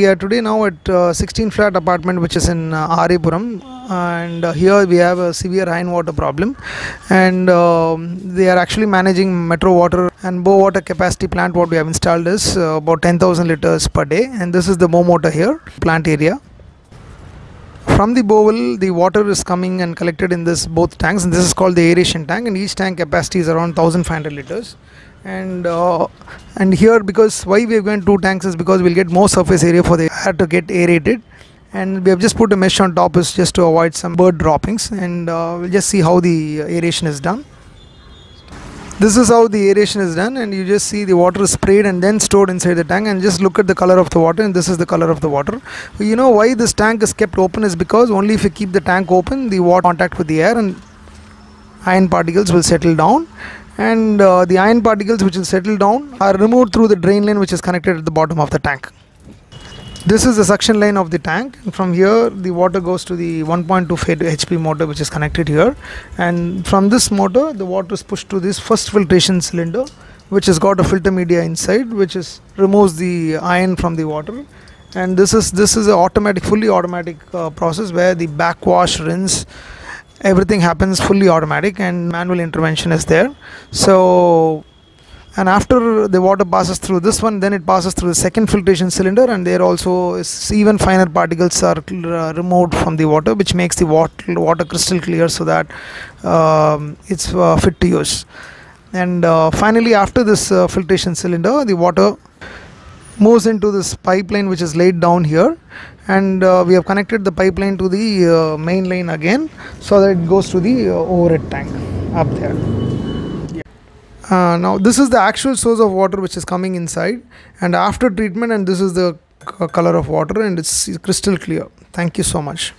We are today now at uh, 16 flat apartment which is in uh, Aripuram. And uh, here we have a severe iron water problem. And um, they are actually managing metro water and bore water capacity plant what we have installed is uh, about 10,000 liters per day. And this is the bore motor here plant area. From the borewell the water is coming and collected in this both tanks. And this is called the aeration tank. And each tank capacity is around 1500 liters and uh, and here because why we have given two tanks is because we'll get more surface area for the air to get aerated. And we have just put a mesh on top is just to avoid some bird droppings. And uh, we'll just see how the aeration is done. This is how the aeration is done. And you just see the water is sprayed and then stored inside the tank. And just look at the color of the water. And this is the color of the water. You know why this tank is kept open is because only if you keep the tank open the water contact with the air and iron particles will settle down and uh, the iron particles which will settle down are removed through the drain line which is connected at the bottom of the tank. This is the suction line of the tank. And from here the water goes to the 1.25 hp motor which is connected here. And from this motor the water is pushed to this first filtration cylinder which has got a filter media inside which is removes the iron from the water. And this is this is a automatic fully automatic uh, process where the backwash rinse everything happens fully automatic and manual intervention is there. So and after the water passes through this one then it passes through the second filtration cylinder and there also is even finer particles are uh, removed from the water which makes the water, water crystal clear so that um, it's uh, fit to use. And uh, finally after this uh, filtration cylinder the water moves into this pipeline which is laid down here. And uh, we have connected the pipeline to the uh, main line again so that it goes to the uh, overhead tank up there. Uh, now this is the actual source of water which is coming inside. And after treatment and this is the color of water and it's crystal clear. Thank you so much